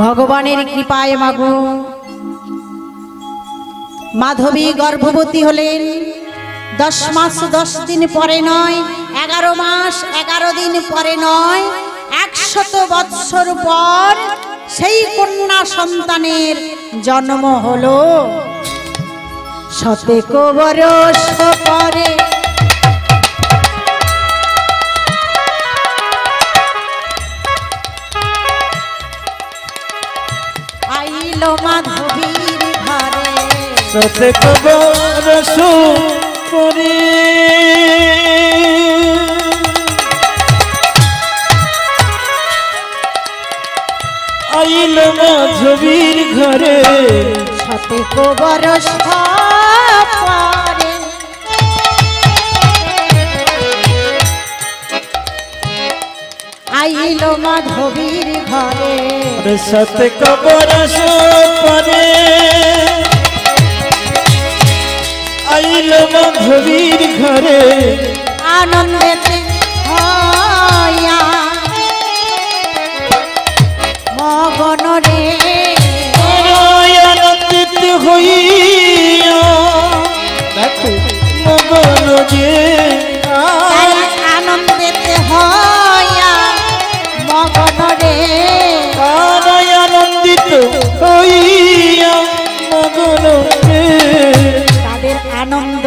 ভগবানের কৃপায় মাগু। মাধবী গর্ভবতী হলেন। দশ মাস দশ দিন পরে নয়, এগারো মাস এগারো দিন পরে নয়, একশত বৎসর পর সেই কন্যা সন্তানের জন্ম হলো। শতেক বরস পরে মাধবীর ঘরে। শতক বরস পরে আইল মাধবীর ঘরে। শতেক বরস পরে আইলো মাধবীর ঘরে। শতক বরস পরে। আইল মাধবীর ঘরে। আনন্দেতে হয়া মগন রে। আনন্দিত হইয়া। দেখো মগন যে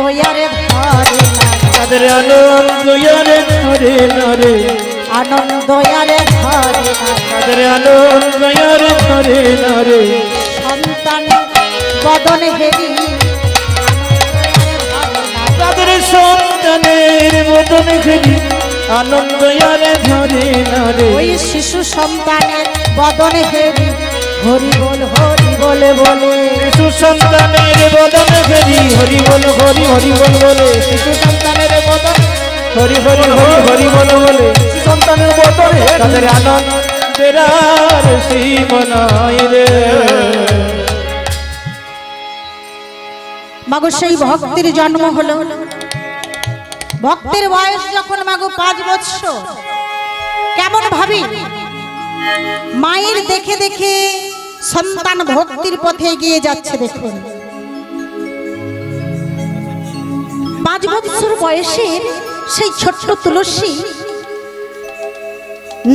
আনন্দ আরে ধরে না। তাদের আনন্দ ইয়ারে ধরে নরে আনন্দ আরে ধরে না। তাদের আনন্দ ইয়ারে ধরে নরে সন্তান বদন হেরি। তাদের সন্তানের মতন খেলি আনন্দ ইয়ারে ধরে নরে ওই শিশু সন্তানের বদন হেরি। হরি বল হরি বলে বলে। শিশু সন্তানের বদন ফেরি হরি বল হরি হরি বল বলে। শিশু সন্তানের বদন হরি হরি হরি হরি বল বলে। শিশু সন্তানের বদন তাদের আনন্দের আর রে। মাগো সেই ভক্তির জন্ম হলো। ভক্তের বয়স যখন মাগো পাঁচ বৎসর কেমন ভাবি? মায়ের দেখে দেখে সন্তান ভক্তির পথে এগিয়ে যাচ্ছে দেখুন। পাঁচ বছর বয়সের সেই ছোট্ট তুলসী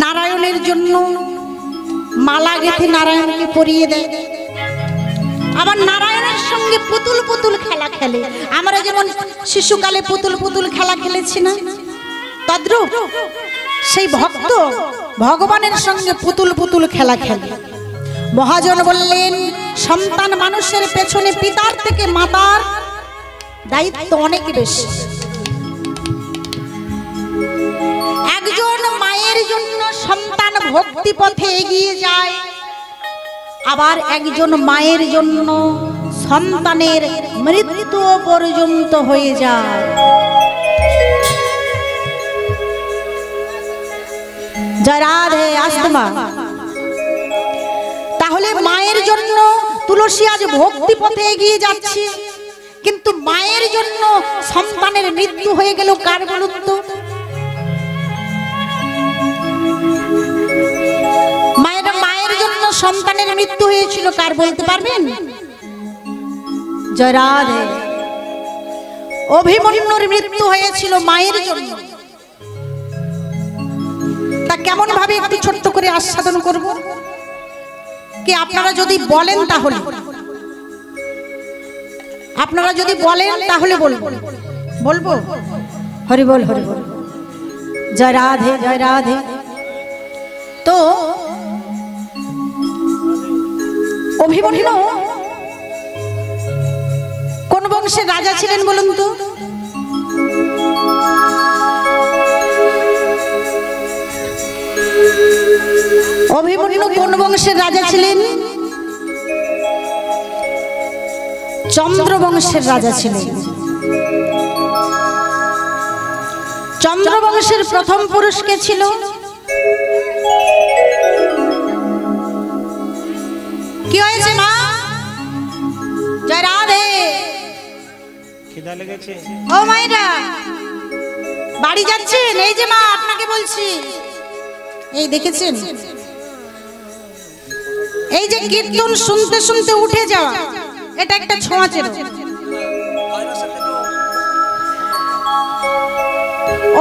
নারায়ণের জন্য মালা গেঁথে নারায়ণকে পরিয়ে দেয়। আবার নারায়ণের সঙ্গে পুতুল পুতুল খেলা খেলে। আমরা যেমন শিশুকালে পুতুল পুতুল খেলা খেলেছি না, তদ্রুপ সেই ভক্ত ভগবানের সঙ্গে পুতুল পুতুল খেলা খেলে। মহাজন বললেন, সন্তান মানুষের পেছনে পিতার থেকে মাতার দায়িত্ব অনেক বেশি। একজন মায়ের জন্য সন্তান ভক্তি পথে এগিয়ে যায়, আবার একজন মায়ের জন্য সন্তানের মৃত্যু পর্যন্ত হয়ে যায়। জয় রাধে আস্তমা তাহলে মায়ের জন্য তুলসী আজ ভক্তি পথে এগিয়ে যাচ্ছে। কিন্তু মায়ের জন্য সন্তানের মৃত্যু হয়ে গেল কার তো? মায়ের জন্য সন্তানের মৃত্যু হয়েছিল কার বলতে পারবেন? জয় অভিমন্যুর মৃত্যু হয়েছিল মায়ের জন্য। তা কেমন ভাবে একটু ছোট্ট করে আস্বাদন করব? কি, আপনারা যদি বলেন তাহলে। আপনারা যদি বলেন তাহলে বলব বলব? হরি বল হরি বল। জয় রাধে জয় রাধে। তো, অভিমন্যু, কোন বংশের রাজা ছিলেন বলুন তো? অভিমন্যু কোন বংশের রাজা ছিলেন। চন্দ্র বংশের রাজা ছিলেন। চন্দ্র বংশের প্রথম পুরুষ কে ছিল? কি হয়েছে মা? জয় রাধে। খিদা লেগেছে? ও মাইরা বাড়ি যাচ্ছেন? এই যে মা আপনাকে বলছি। এই দেখেছেন? এই যে কীর্তন শুনতে শুনতে উঠে যাওয়া এটা একটা ছোঁয়াচের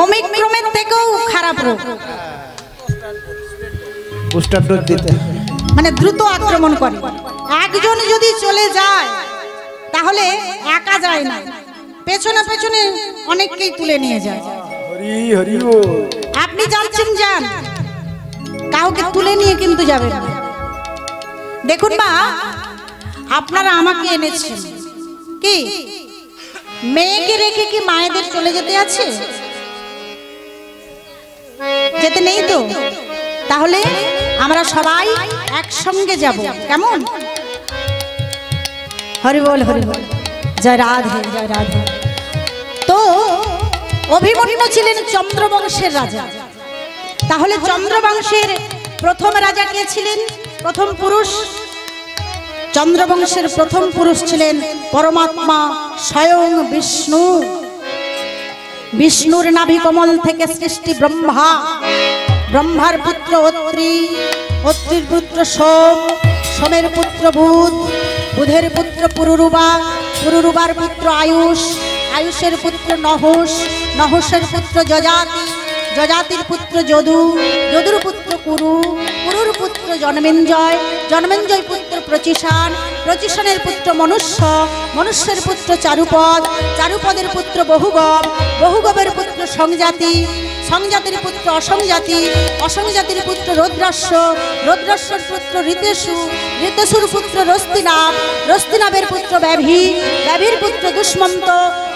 অমিক্রমের থেকেও খারাপ রোগ। মানে দ্রুত আক্রমণ করে। একজন যদি চলে যায় তাহলে একা যায় না। পেছনে পেছনে অনেককেই তুলে নিয়ে যায়। আপনি জানছেন যান। কাউকে তুলে নিয়ে কিন্তু যাবেন না। দেখুন মা আপনারা আমাকে এনেছেন। কি? মেয়েকে রেখে কি মায়েদের চলে যেতে আছে? যেতে নেই তো? তাহলে আমরা সবাই একসঙ্গে যাব। কেমন? হরি বল হরি বল। জয় রাধে জয় রাধে। তো অভিমন্যু ছিলেন চন্দ্রবংশের রাজা। তাহলে চন্দ্রবংশের প্রথম রাজা কে ছিলেন? প্রথম পুরুষ। চন্দ্রবংশের প্রথম পুরুষ ছিলেন পরমাত্মা স্বয়ং বিষ্ণু। বিষ্ণুর নাভি কমল থেকে সৃষ্টি ব্রহ্মা। ব্রহ্মার পুত্র অত্রি, অত্রির পুত্র সোম, সোমের পুত্র বুধ, বুধের পুত্র পুরুরুবা, পুরুরুবার পুত্র আয়ুষ, আয়ুষের পুত্র নহস নহসের পুত্র যজাতি। যজাতির পুত্র যদু, যদুর পুত্র কুরু, কুরুর পুত্র জন্মেঞ্জয় জন্মেঞ্জয় পুত্র প্রচিষান, প্রচিষণের পুত্র মনুষ্য, মনুষ্যের পুত্র চারুপদ, চারুপদের পুত্র বহুগব, বহুগবের পুত্র সংজাতি সংজাতির পুত্র অসংজাতি, অসংজাতির পুত্র রৌদ্রাস্য রৌদ্রাস্যর পুত্র ঋতেশু, ঋতেশুর পুত্র রস্তিনাভ, রস্তিনাভের পুত্র ব্যাভি, ব্যাভির পুত্র দুষ্মন্ত,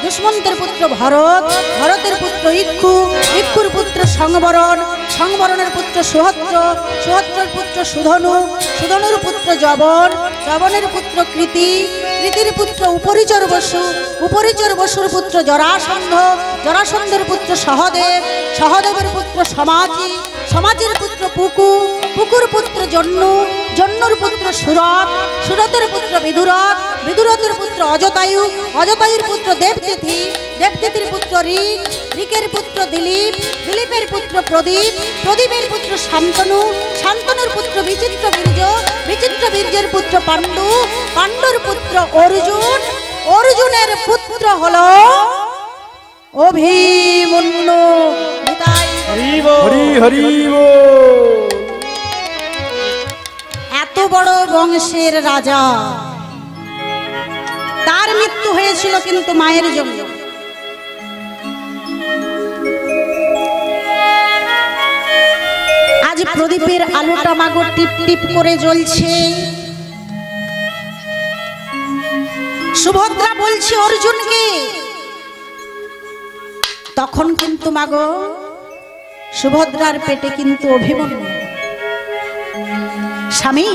দুষ্মন্তের পুত্র ভরত, ভরতের পুত্র ইক্ষু, ইক্ষুর পুত্র সংবরণ, সংবরণের পুত্র সুহত্র সুহত্রের পুত্র সুধনু, সুধনুর পুত্র জবন জবনের পুত্র কৃতি কৃতির পুত্র উপরিচর বসু, উপরিচর বসুর পুত্র জরাসন্ধ, জরাসন্ধের পুত্র সহদেব, সহদেবের পুত্র সমাজি, সমাজের পুত্র পুকু, পুকুর পুত্র জন্নু, জন্নুর পুত্র সুরত, সুরতের পুত্র বিদুরত, বিদুরতের পুত্র অজতায়ু, অজতায়ুর পুত্র দেবতিথি দেবতিথির পুত্র ঋক ঋকের পুত্র দিলীপ দিলীপের পুত্র প্রদীপ প্রদীপের পুত্র শান্তনু শান্তনুর পুত্র বিচিত্র বীর্য বিচিত্র বীর্যের পুত্র পাণ্ডু পাণ্ডুর পুত্র অর্জুন অর্জুনের পুত্র হলো অভিমন্যু। এত বড় বংশের রাজা। তার মৃত্যু হয়েছিল কিন্তু মায়ের জন্য। প্রদীপের আলোটা মাগো টিপ টিপ করে জ্বলছে। সুভদ্রা বলছে, অর্জুনকে। তখন কিন্তু মাগো সুভদ্রার পেটে কিন্তু অভিমন্যু স্বামী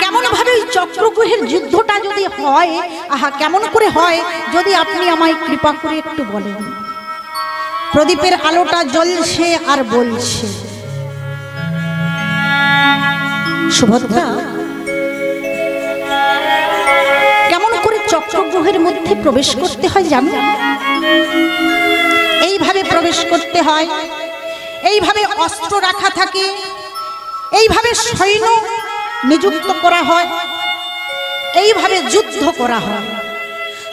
কেমন ভাবে ওই চক্রগ্রহের যুদ্ধটা যদি হয়, আহা, কেমন করে হয়, যদি আপনি আমায় কৃপা করে একটু বলেন। প্রদীপের আলোটা জ্বলছে আর বলছে। সুভদ্রা, কেমন করে চক্রগ্রহের মধ্যে প্রবেশ করতে হয় জানো? এইভাবে প্রবেশ করতে হয়, এইভাবে অস্ত্র রাখা থাকে, এইভাবে সৈন্য নিযুক্ত করা হয়, এইভাবে যুদ্ধ করা হয়।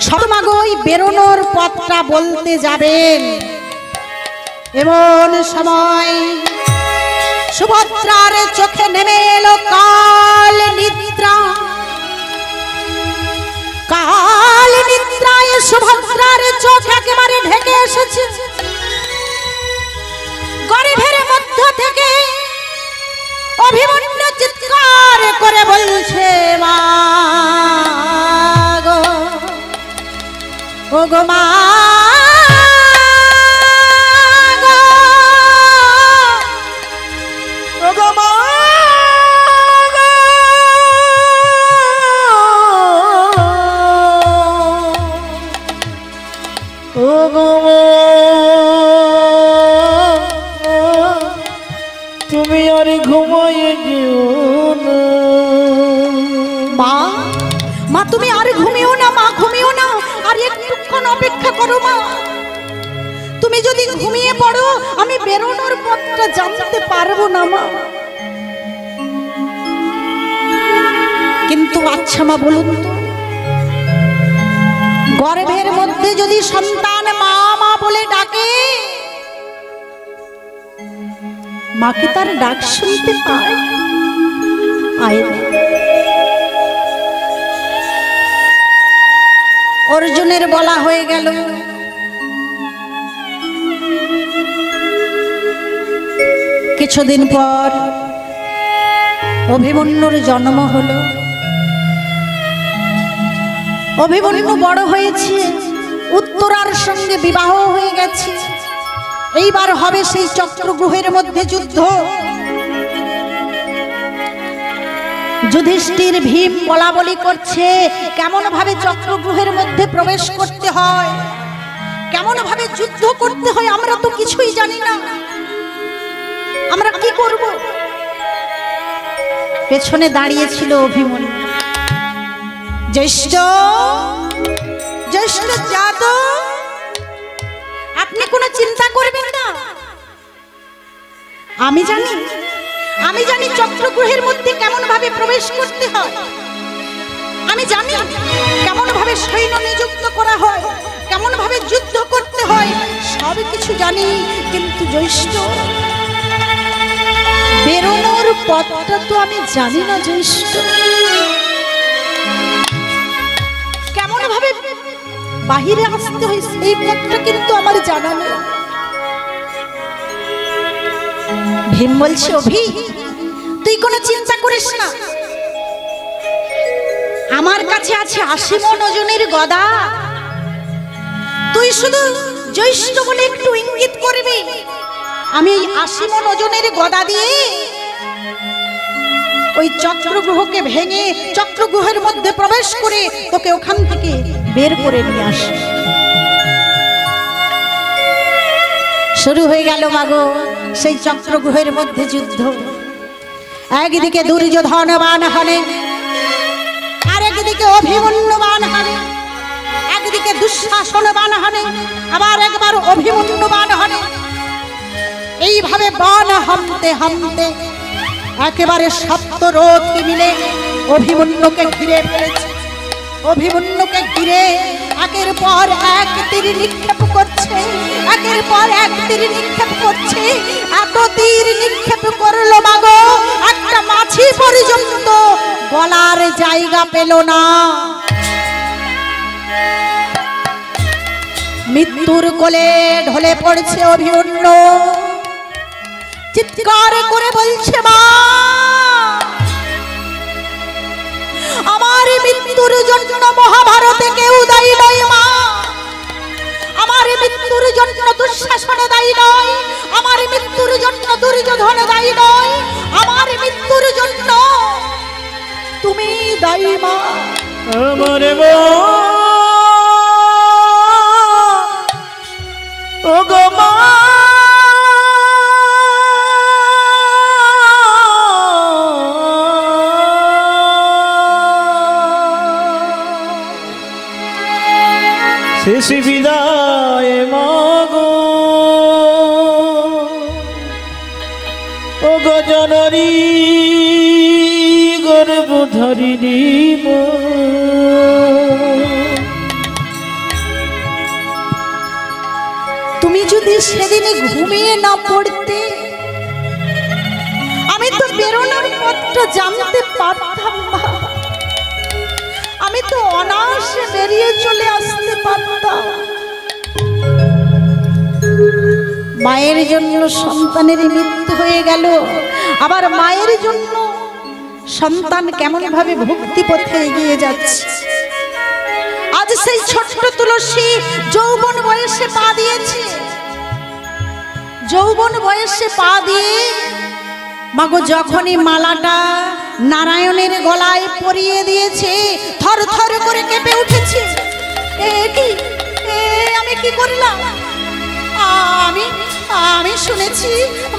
সর্মাগই বেরোনোর পথটা বলতে যাবেন। এমন সময় সুভদ্রার চোখে নেমে এলো কাল নিদ্রা। কাল নিদ্রায় সুভদ্রার চোখ একেবারে ঢেকে এসেছে। গরিবের মধ্য থেকে অভিমন্যু চিৎকার করে বলছে, মা গো মা করো মা। তুমি যদি ঘুমিয়ে পড়ো, আমি বেরোনোর পথটা জানতে পারব না মা। কিন্তু আচ্ছা মা, বলুন তো। গর্ভের মধ্যে যদি সন্তান মা মা বলে ডাকে মা কি তার ডাক শুনতে পায়। আয় অর্জুনের বলা হয়ে গেল। কিছুদিন পর অভিমন্যুর জন্ম হলো। অভিমন্যু বড় হয়েছে, উত্তরার সঙ্গে বিবাহ হয়ে গেছে। এইবার হবে সেই চক্রগ্রহের মধ্যে যুদ্ধ। যুধিষ্ঠির ভীম বলা বলি করছে কেমন ভাবে চক্রগ্রহের মধ্যে প্রবেশ করতে হয়? কেমন ভাবে যুদ্ধ করতে হয় আমরা তো কিছুই জানি না। আমরা কি করব? পেছনে দাঁড়িয়েছিল অভিমন্যু। জ্যেষ্ঠ জ্যেষ্ঠ যাদব, আপনি কোনো চিন্তা করবেন না। আমি জানি আমি জানি চক্রগ্রহের মধ্যে কেমন ভাবে প্রবেশ করতে হয়। আমি জানি কেমন ভাবে সৈন্য নিযুক্ত করা হয় কেমন ভাবে যুদ্ধ করতে হয় সব কিছু জানি, কিন্তু জ্যৈষ্ঠ বেরোনোর পথটা তো আমি জানি না জ্যৈষ্ঠ। কেমন ভাবে বাহিরে আসতে হয় সেই পথটা কিন্তু আমার জানা নেই। ভীম বলছে, অভি, তুই কোনো চিন্তা করিস না। আমার কাছে আছে আশি মন গদা। তুই শুধু জ্যৈষ্ঠ বলে একটু ইঙ্গিত করবি। আমি আশি মন গদা দিয়ে ওই চক্রগ্রহকে ভেঙে চক্রগ্রহের মধ্যে প্রবেশ করে তোকে ওখান থেকে বের করে নিয়ে আসি। শুরু হয়ে গেল মাগো। সেই চক্রগ্রহের মধ্যে যুদ্ধ। একদিকে দুর্যোধন বান হানে আর একদিকে অভিমন্যু বান হানে, একদিকে দুঃশাসন বান হানে, আবার একবার অভিমন্যু বান হানে। এইভাবে বান হামতে হামতে একেবারে সপ্তরথী মিলে অভিমন্যুকে ঘিরে ফেলেছে। অভিমন্যুকে ঘিরে একের পর এক তীর নিক্ষেপ করছে একের পর এক তীর নিক্ষেপ করছে, এত তীর নিক্ষেপ করল মাগো, একটা মাছি পর্যন্ত গলার জায়গা পেল না। মৃত্যুর কোলে ঢলে পড়ছে অভিমন্যু। চিৎকার করে বলছে, মা! দুঃশাসনে দায়ী নয়। আমার মৃত্যুর জন্য দুর্যোধন দায়ী নয়। আমার মৃত্যুর জন্য তুমি দায়ী মা। আমার বিদায়। জননী মা। তুমি যদি সেদিনে ঘুমিয়ে না পড়তে, আমি তো বেরোনোর পথটা জানতে পারতাম না। আমি তো অনায়াসে বেরিয়ে চলে আসতে পারতাম। মায়ের জন্য সন্তানের মৃত্যু হয়ে গেল। আবার মায়ের জন্য সন্তান কেমন ভাবে ভক্তি পথে এগিয়ে যাচ্ছে। আজ সেই ছোট্ট তুলসী যৌবন বয়সে পা দিয়েছে। যৌবন বয়সে পা দিয়ে মাগো যখনই মালাটা নারায়ণের গলায় পরিয়ে দিয়েছে, থর থর করে কেঁপে উঠেছে। এ কি? এ আমি কি করলাম? আমি আমি শুনেছি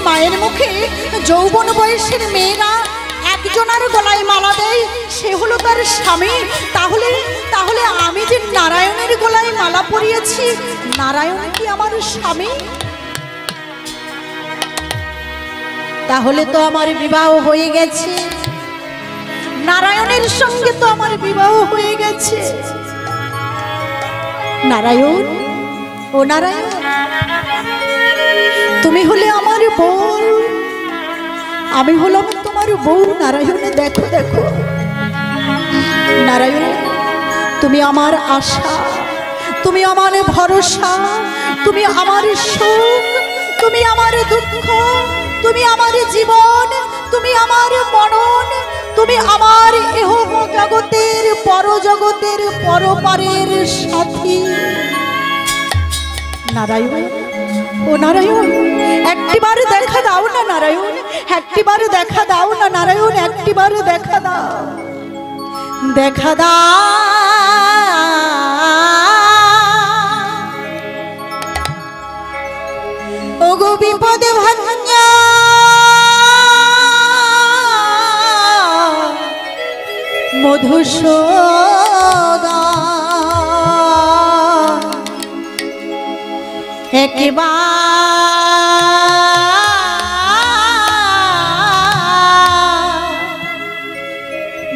মায়ের মুখে যৌবন বয়সের মেয়েরা একজনের গলায় মালা দেয়, সে হলো তার স্বামী। তাহলে তাহলে আমি যে নারায়ণের গলায় মালা পরিয়েছি, নারায়ণ কি আমার স্বামী? তাহলে তো আমার বিবাহ হয়ে গেছে। নারায়ণের সঙ্গে তো আমার বিবাহ হয়ে গেছে। নারায়ণ? ও নারায়ণ? তুমি হলে আমার বোন আমি হলাম তোমার বউ, নারায়ণে। দেখো দেখো। নারায়ণ, তুমি আমার আশা, তুমি আমার ভরসা, তুমি আমার সুখ, তুমি আমার দুঃখ, তুমি আমার জীবন, তুমি আমার মনন, তুমি আমার এহ জগতের, পরজগতের, পরপারের সাথী। নারায়ণ ও নারায়ণ, একটিবার দেখা দাও না নারায়ণ, একটিবার দেখা দাও না নারায়ণ, একটিবার দেখা দাও। দেখা দাও। বিপদে ভাঞ্জা মধুসূদন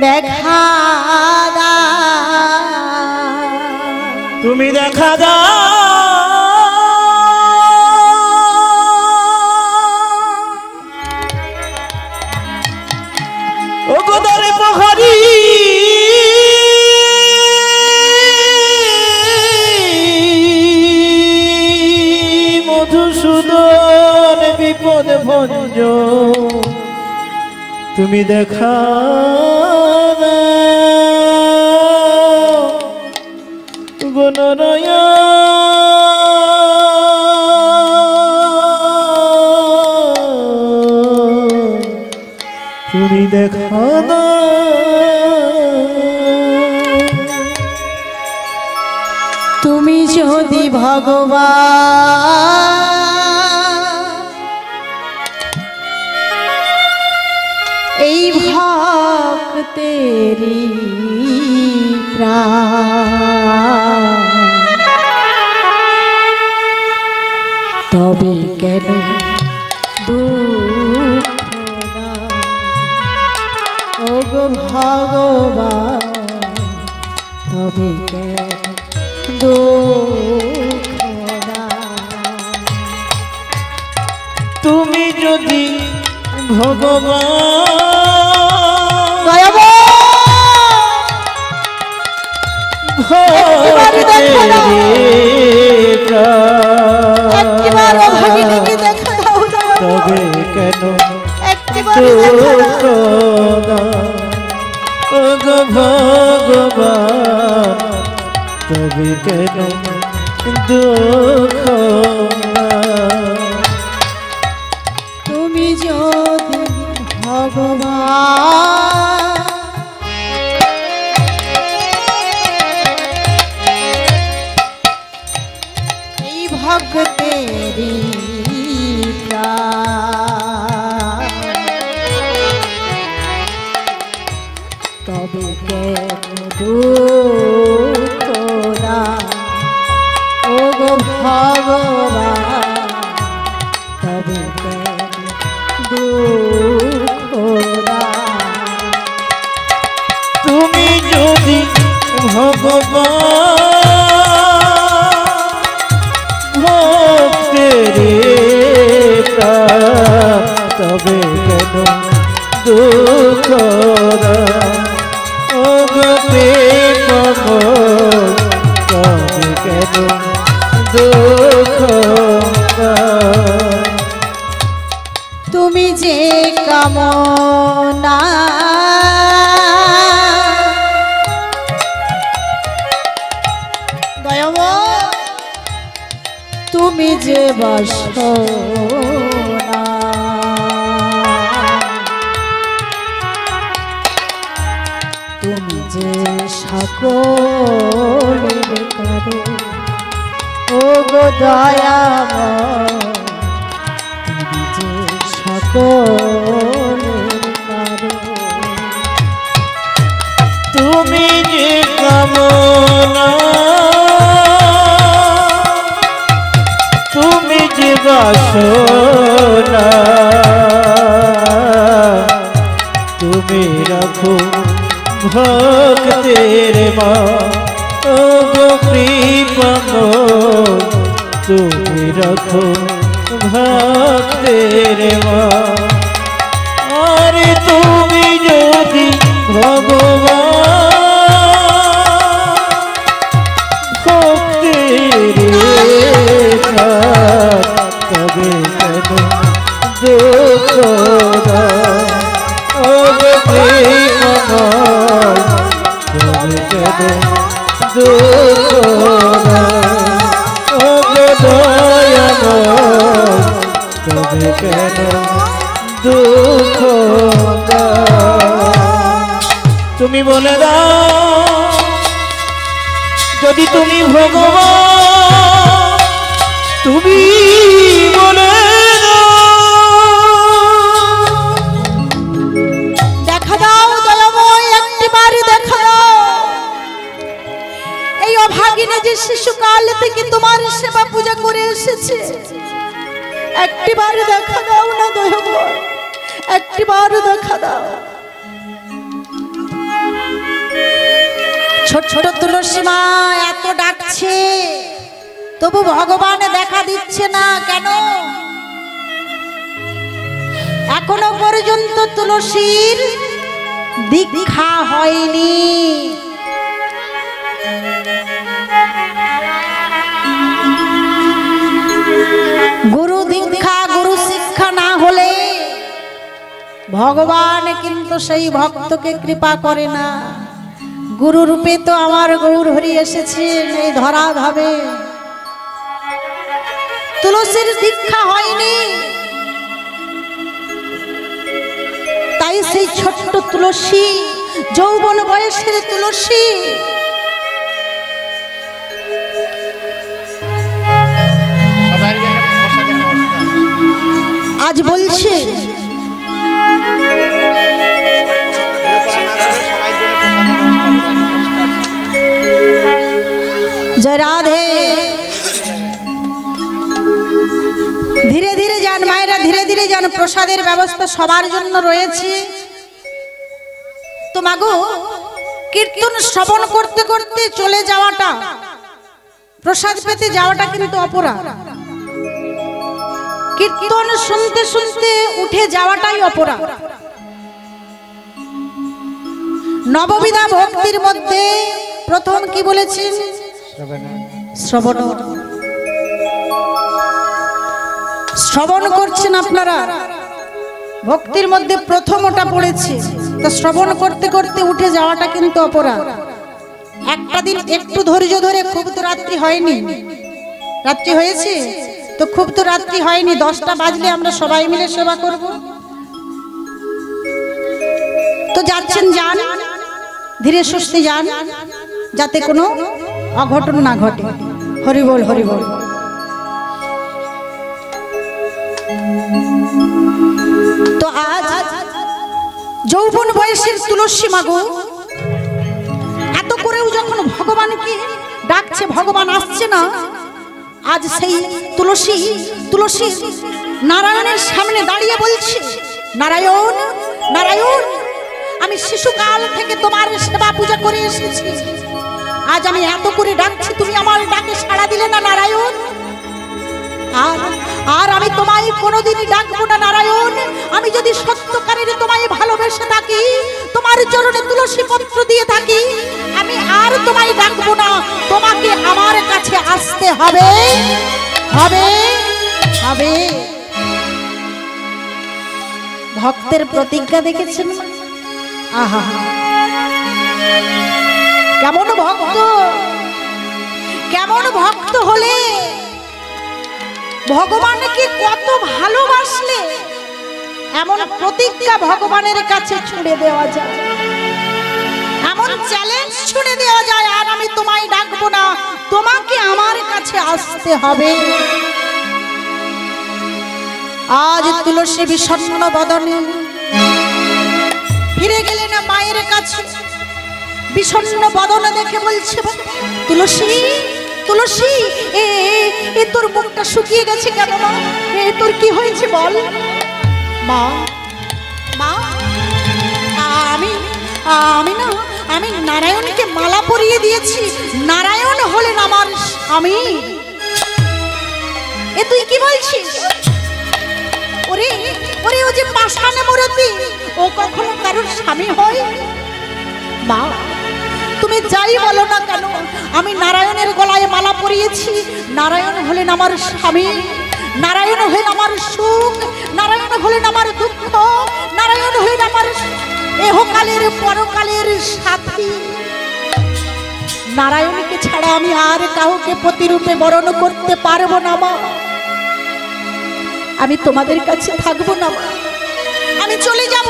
দেখা দা তুমি দেখা দাও তুমি দেখা তুমি দেখা তুমি যদি ভগবান প্রাণ তবে কেন দাও? ভগবান তবে কেন তুমি যদি ভগবান তবে কেন ভগবান তবে কেন দুঃখ তুমি যদি ভগবান এই ও গো দয়াময় তুমি যে কামনা তুমি যে বাসনা তুমি রাখো ভক্তের মা গো কৃপণ তুমি রাখো ভক্তের মা আরে তুমি যদি ভগবান, ভক্তির তবে কেন দুঃখ ও তবে কেন দুঃখ কেন দুঃখ তুমি বলে দাও যদি তুমি ভগবান তুমি ছোট ছোট তুলসী মা এত ডাকছে, তবু ভগবান দেখা দিচ্ছে না কেন? এখনও পর্যন্ত তুলসীর দীক্ষা হয়নি। ভগবান কিন্তু সেই ভক্তকে কৃপা করে না। গুরু রূপে তো আমার গৌর হরি এসেছেন এই ধরা ধাবে তুলসীর দীক্ষা হয়নি। তাই সেই ছোট্ট তুলসী, যৌবন বয়সের তুলসী। আজ বলছে যান প্রসাদের ব্যবস্থা সবার জন্য রয়েছে। তো মাগো কীর্তন শ্রবণ করতে করতে চলে যাওয়াটা প্রসাদ পেতে যাওয়াটা কিন্তু অপরাধ। কীর্তন শুনতে শুনতে উঠে যাওয়াটাই অপরাধ। নববিধা ভক্তির মধ্যে প্রথম কি বলেছেন? শ্রবণ। শ্রবণ করছেন আপনারা? ভক্তির মধ্যে প্রথম ওটা পড়েছে। তা শ্রবণ করতে করতে উঠে যাওয়াটা কিন্তু অপরাধ। একটা দিন একটু ধৈর্য ধরে খুব তো রাত্রি হয়নি। রাত্রি হয়েছে? তো খুব তো রাত্রি হয়নি। দশটা বাজলে আমরা সবাই মিলে সেবা করব। তো যাচ্ছেন, যান। ধীরে সুস্থে যান। যাতে কোনো অঘটন না ঘটে। হরিবল হরিবল তো আজ যৌবন বয়সের তুলসী মাগো, এত করেও যখন ভগবানকে ডাকছে, ভগবান আসছে না, আজ সেই তুলসী তুলসী নারায়ণের সামনে দাঁড়িয়ে বলছে, নারায়ণ নারায়ণ, আমি শিশুকাল থেকে তোমার সেবা পূজা করে এসেছি। আজ আমি এত করে ডাকছি, তুমি আমার ডাকে সাড়া দিলে না, নারায়ণ? আর আমি তোমায় কোনোদিনই ডাকবো না, নারায়ণ। আমি যদি সত্যকারের তোমায় ভালোবেসে থাকি, তোমার চরণে তুলসী পত্র দিয়ে থাকি, আমি আর তোমায় ডাকবো না। তোমাকে আমার কাছে আসতে হবে। হবে হবে। ভক্তের প্রতিজ্ঞা দেখেছেন? আহা। কেমন ভক্ত? কেমন ভক্ত হলে? ভগবানকে কত ভালোবাসলে? এমন প্রতিজ্ঞা ভগবানের কাছে ছুড়ে দেওয়া যায়। এমন চ্যালেঞ্জ ছুড়ে দেওয়া যায়, আর আমি তোমায় ডাকবো না, তোমাকে আমার কাছে আসতে হবে। আজ তুলসী বিষণ্ণ বদনে ফিরে গেলে না মায়ের কাছে। বিষণ্ণ বদনে দেখে বলছে, তুলসী তুলসী, এ এ- তোর মুখটা শুকিয়ে গেছে কেন মা? এ তোর কি হয়েছে বল? মা মা, আমি আমি না, আমি নারায়ণকে মালা পরিয়ে দিয়েছি। নারায়ণ হলেন আমার স্বামী। এ তুই কি বলছিস? ওরে ওরে, ও যে পাষাণে মূর্তি, ও কখনো কারোর স্বামী হয়? মা তুমি যাই বলো না কেন? আমি নারায়ণের গলায় মালা পরিয়েছি। নারায়ণ হলেন আমার স্বামী। নারায়ণ হলেন আমার সুখ। নারায়ণ হলেন আমার দুঃখ। নারায়ণ হলেন আমার এহকালের, পরকালের সাথী। নারায়ণকে ছাড়া আমি আর কাউকে প্রতিরূপে বরণ করতে পারব না, মা। আমি তোমাদের কাছে থাকব না, মা। আমি চলে যাব।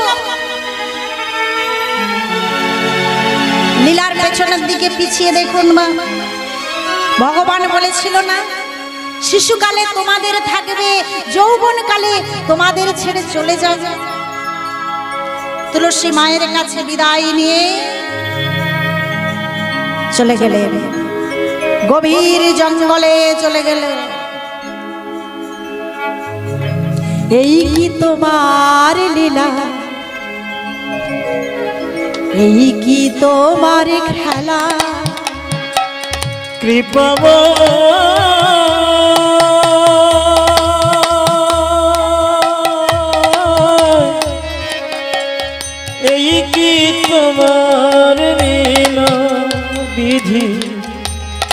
লীলার পেছনের দিকে পিছিয়ে দেখুন মা। ভগবান বলেছিল না, শিশুকালে তোমাদের থাকবে, যৌবনকালে তোমাদের ছেড়ে চলে যাবে। তুলসী মায়ের কাছে বিদায় নিয়ে চলে গেলেন। গভীর জঙ্গলে চলে গেলেন। এই কি তোমার লীলা এই কি তোমার খেলা? কৃপব এই কি তোমার লীলা বিধি?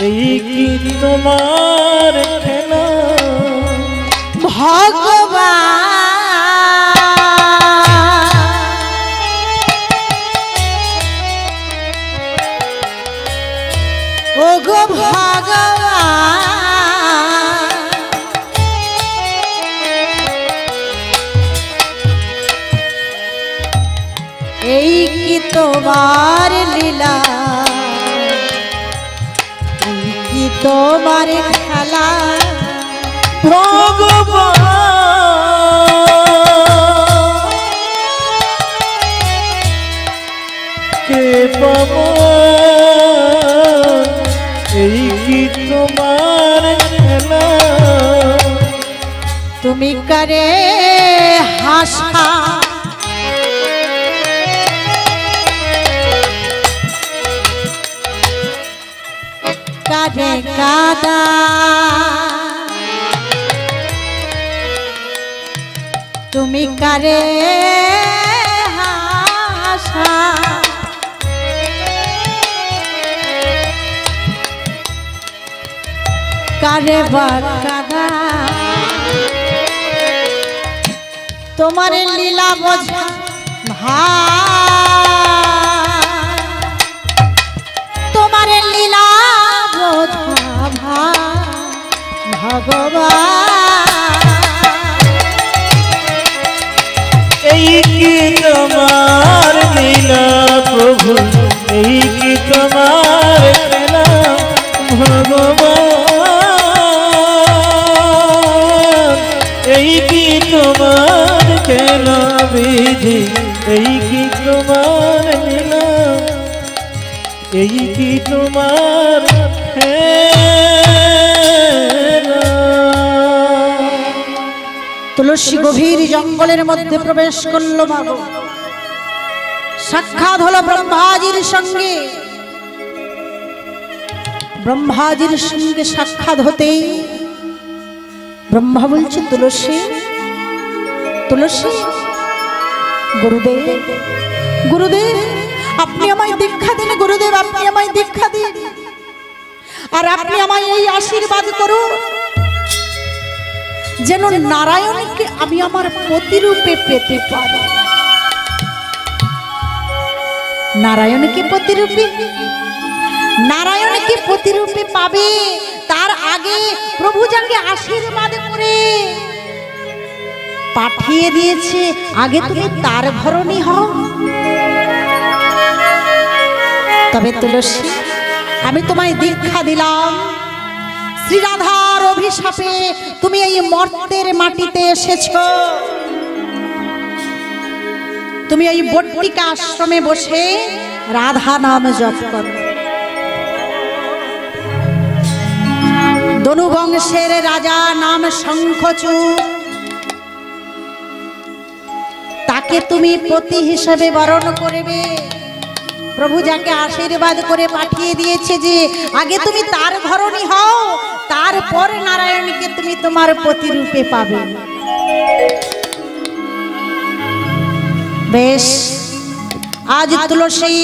এই কি তোমার খেলা? ভগবান তোমার লীলা। কি তোমার খেলা? কে পাব এই কি তোমার খেলা? তুমি করে হাসা কারে হাসা। কারে তোমার লীলা বোঝা ভাই তোমার লীলা বোঝা ভাই ভগবান। এই কি তোমার তুলসী গভীর জঙ্গলের মধ্যে প্রবেশ করল বাবু। সাক্ষাৎ হলো ব্রহ্মাজির সঙ্গে। ব্রহ্মাজির সঙ্গে সাক্ষাৎ হতেই ব্রহ্মা বলছে, তুলসী তুলসী, গুরুদেব গুরুদেব আপনি আমায় দীক্ষা দিন, গুরুদেব, আপনি আমায় দীক্ষা দিন। আর আপনি আমায় এই আশীর্বাদ করুন, যেন নারায়ণকে আমি আমার প্রতিরূপে পেতে পারি। নারায়ণকে প্রতিরূপে? নারায়ণকে প্রতিরূপে পাবে, তার আগে প্রভু যাকে আশীর্বাদ করে পাঠিয়ে দিয়েছে, আগে তুমি তার ধরনী হও। তবে তুলসী, আমি তোমায় দীক্ষা দিলাম। শ্রীরাধার অভিশাপে তুমি এই মর্তের মাটিতে এসেছ। তুমি এই বট্টিকা আশ্রমে বসে রাধা নাম জপ করো। দনুবংশের রাজা নাম শঙ্খচু তাকে তুমি পতি হিসেবে বরণ করবে। প্রভু যাকে আশীর্বাদ করে পাঠিয়ে দিয়েছে যে, আগে তুমি তার ধরনী হও, তারপর নারায়ণকে তুমি তোমার প্রতিরূপে পাবে। বেশ, আজ তুলসী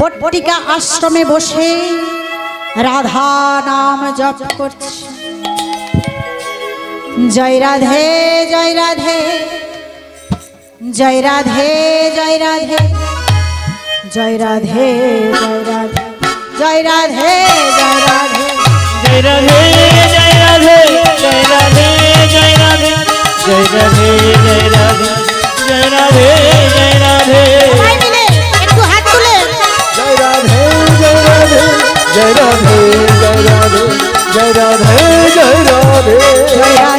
বটবটিকা আশ্রমে বসে রাধা নাম জপ করছে। জয় রাধে জয় রাধে জয় রাধে জয় রাধে। জয় রাধে জয় রাধে জয় রাধে জয় রাধে জয় রাধে জয় রাধে জয় রাধে জয় রাধে জয় রাধে জয় রাধে জয় রাধে জয় রাধে সবাই মিলে একটু হাত তুলে জয় রাধে জয় রাধে জয় রাধে জয়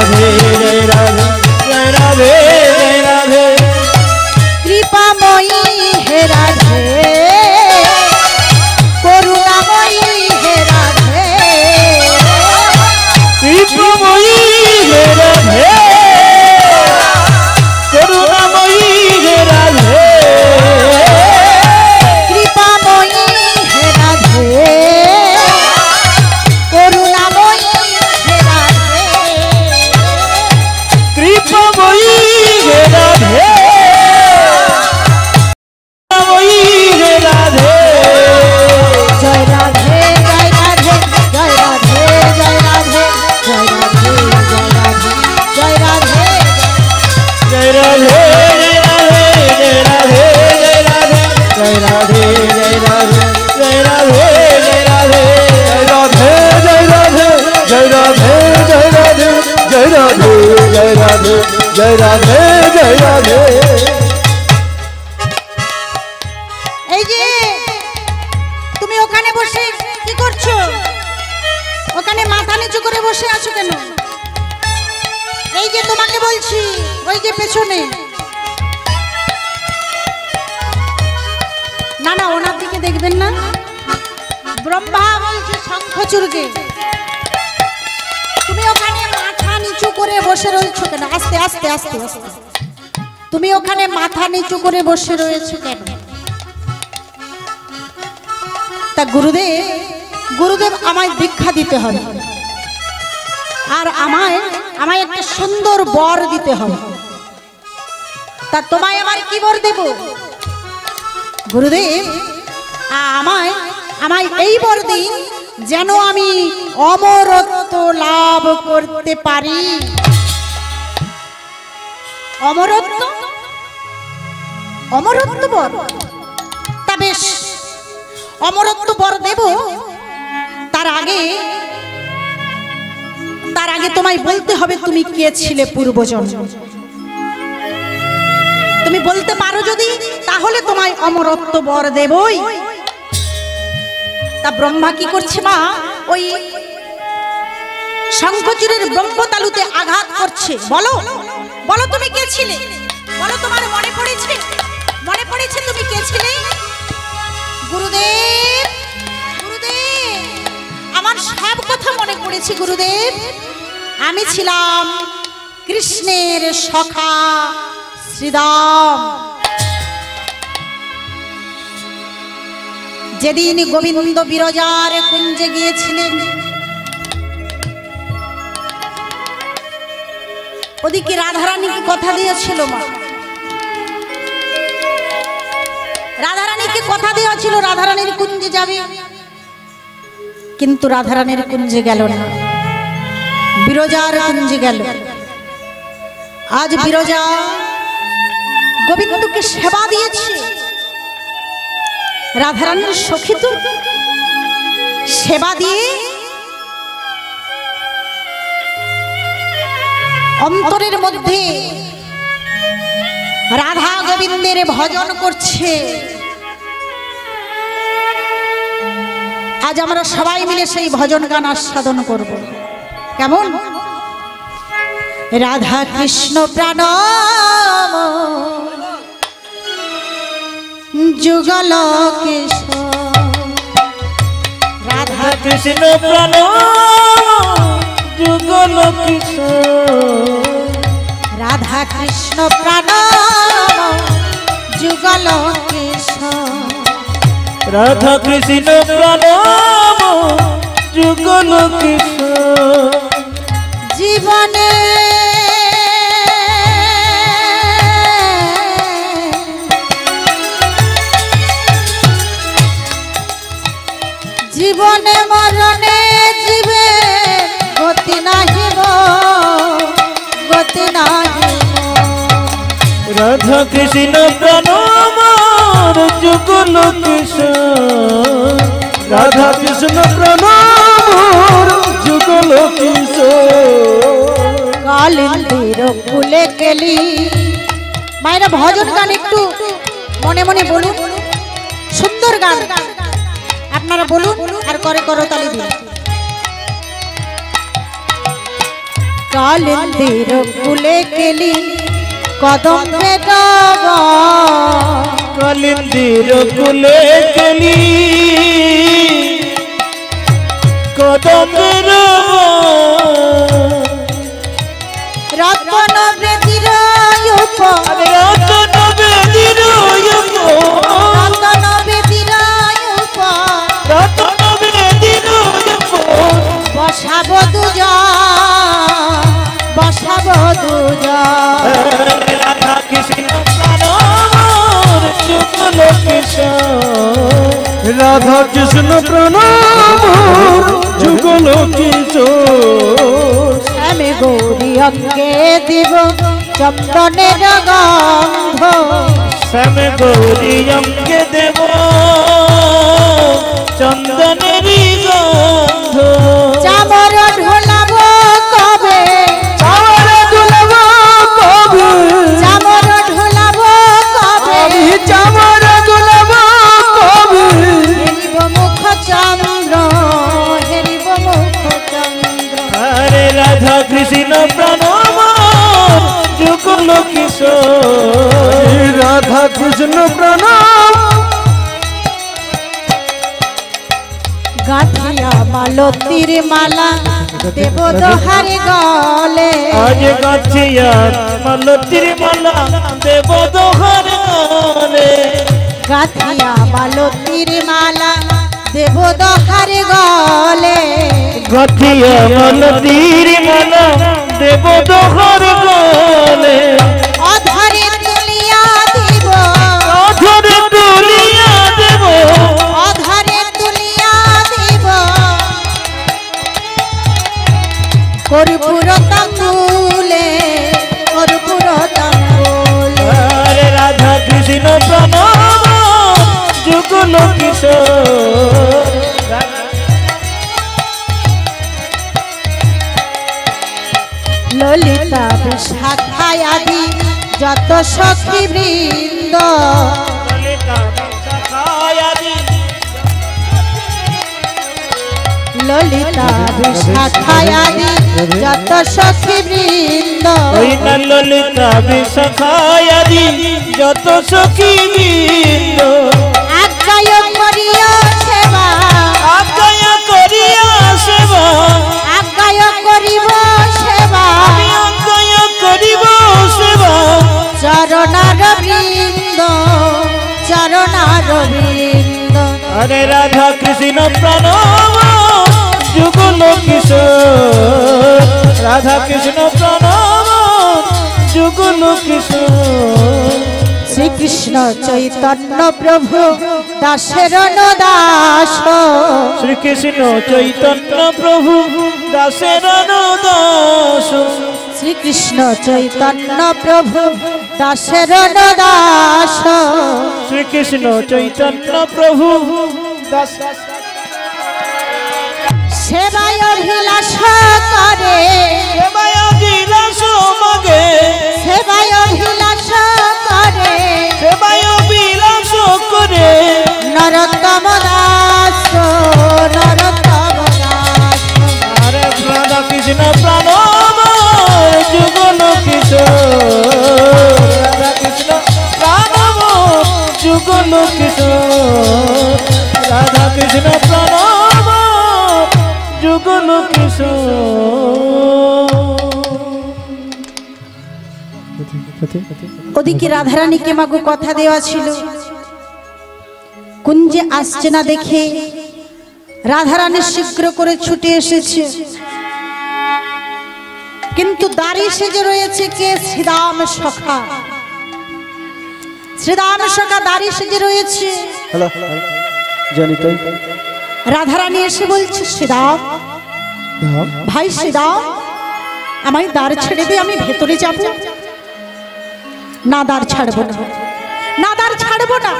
राधे राधे মাথা নিচু করে বসে রয়েছে কেন? তা গুরুদেব গুরুদেব আমায় দীক্ষা দিতে হবে। আর আমায় আমায় একটা সুন্দর বর দিতে হবে। তা তোমায় আমার কি বর দেব? গুরুদেব, আমায় আমায় এই বর দিন যেন আমি অমরত্ব লাভ করতে পারি। অমরত্ব? অমরত্ব বর তা বেশ অমরত্ব বর দেব। তার আগে তার আগে তোমায় বলতে হবে তুমি কে ছিলে পূর্বজন। তুমি বলতে পারো যদি, তাহলে তোমায় অমরত্ব বর দেবই। তা ব্রহ্মা কি করছে মা? ওই শঙ্খচূড়ের ব্রহ্মতালুতে আঘাত করছে। বলো বলো তুমি কে ছিলে? বলো তোমার মনে পড়েছে? পড়েছে তুমি কে ছিলে গুরুদেব গুরুদেব, আমার সব কথা মনে পড়েছে গুরুদেব। আমি ছিলাম কৃষ্ণের সখা শ্রীদাম যেদিন গোবিন্দ বিরজার কুঞ্জে গিয়েছিলেন, ওদিকে রাধারানীকে কথা দিয়েছিল মা। রাধারানীকে কথা দেওয়া ছিল, রাধারানীর কুঞ্জে যাবে। কিন্তু রাধারানীর কুঞ্জে গেল না। বিরজার কুঞ্জে গেল। আজ বিরজা গোবিন্দকে সেবা দিয়েছে। রাধারানীর সখী তো। সেবা দিয়ে অন্তরের মধ্যে রাধা গোবিন্দের ভজন করছে। আজ আমরা সবাই মিলে সেই ভজন গান আস্বাদন করব। কেমন? রাধা কৃষ্ণ প্রাণ যুগল রাধা কৃষ্ণ প্রাণ যুগল কিশোর রাধা কৃষ্ণ প্রাণ। যুগল রাধা কৃষ্ণ প্রাণ। যুগল জীবনে জীবনে মরণে জীবে গতি নাহিব। গতি নাহিব রাধা কৃষ্ণ প্রাণ যুগল কিশোর রাধা কৃষ্ণ প্রাণ যুগল কিশোর কালিন্দির ফুলে গেলি মায়েরা ভজন গান একটু মনে মনে বলুন। সুন্দর গান। আপনারা বলুন আর করে করতালি দিন কালিন্দির ফুলে গেলি কদম বেদব কালিন্দির কুলে গেলি কদমের রতন বেদির রতন বেদির রতন বেদির রতন বেদির বসাব দুজন। কিশোর রাধা কৃষ্ণ প্রাণ যুগল কিশোর আমি গৌরী অঙ্গে দিব চন্দনের গন্ধ শ্যাম গৌরী অঙ্কে দেব চন্দনেরই গন্ধ কৃষ্ণ প্রণাম যুগল কিশোর। রাধা কৃষ্ণ প্রণাম। গাঁথিয়া মালতীর মালা দেব দোহারি গলে। আজ গাছিয়া মালতির মালা দেব দোহার গানে গাঁথিয়া মালতীর মালা দেব দোহারি গলে। গাছিয়া মালতির মালা দেব দোহার গানে ললিতা বিশাখায়াদি যত সখী বৃন্দ আজ্ঞায় করিয়া সেবা। আজ্ঞায় করিয়া সেবা। আজ্ঞায় করিব সেবা। আমি আজ্ঞায় করিব সেবা। চরণার বৃন্দ চরণার বৃন্দ। আরে রাধা কৃষ্ণ প্রণাম। যুগল কিশোর। রাধা কৃষ্ণ প্রণাম। যুগল কিশোর। শ্রীকৃষ্ণ চৈতন্য প্রভু দাসের দাস শ্রীকৃষ্ণ চৈতন্য প্রভু দাসের দাস শ্রীকৃষ্ণ চৈতন্য প্রভু দাসের দাস শ্রীকৃষ্ণ চৈতন্য প্রভু দাস সেবায় অভিলাষ করে। সেবায় বিলাস মগে। সেবায় অভিলাষ করে। সেবায় বিলাস করে। নরতম দাস নরতম দাস আরে রাধা কৃষ্ণ প্রণাম যুগল কিশোর রাধা কৃষ্ণ প্রণাম যুগল কিশোর রাধা কৃষ্ণ প্রণাম যুগল ওদিকে রাধারানীকে মাগো কথা দেওয়া ছিল? কুঞ্জে আসছে না দেখে রাধারানী শীঘ্র করে ছুটে এসেছে। কিন্তু দাড়ি সেজে রয়েছে কে? শ্রীরাম সখা। শ্রীরাম সখা দাড়ি সেজে রয়েছে। হ্যালো জানি তাই। রাধারানী এসে বলছে শ্রীরাম ভাই শ্রীরাম আমায় দ্বার ছেড়ে দিয়ে আমি ভেতরে যাব। না দ্বার ছাড়বো না। না দ্বার ছাড়বো না।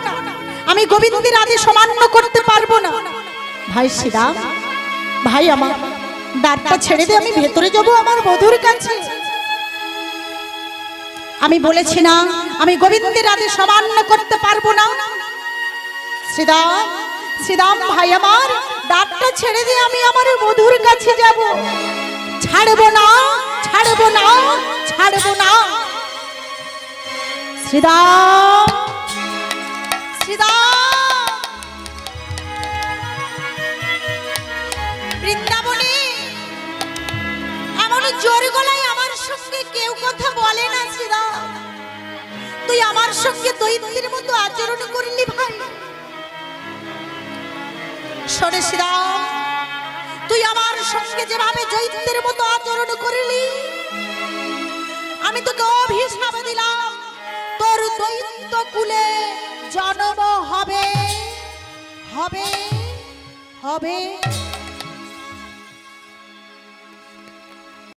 আমি গোবিন্দের আদেশ অমান্য করতে পারব না। ভাই শ্রীরাম ভাই আমার, দ্বারটা ছেড়ে দিয়ে আমি ভেতরে যাব আমার বধুর কাছে। আমি বলেছি না, আমি গোবিন্দের আদেশ অমান্য করতে পারব না। শ্রীরাম শ্রীরাম ভাই আমার, দাঁতটা ছেড়ে দিয়ে আমি আমার মধুর কাছে যাব। ছাড়বো না ছাড়বো না ছাড়বো না। শ্রীরাম শ্রীরাম জোর আমার কেউ কথা বলে না তুই আমার সঙ্গে দৈত্যের মতো আচরণ করলি ভাই। শোনে তুই আমার সঙ্গে যেভাবে দৈত্যের মতো আচরণ করলি, আমি তোকে অভিশাপ দিলাম। তোর দৈত্য কুলে জন্ম হবে হবে হবে।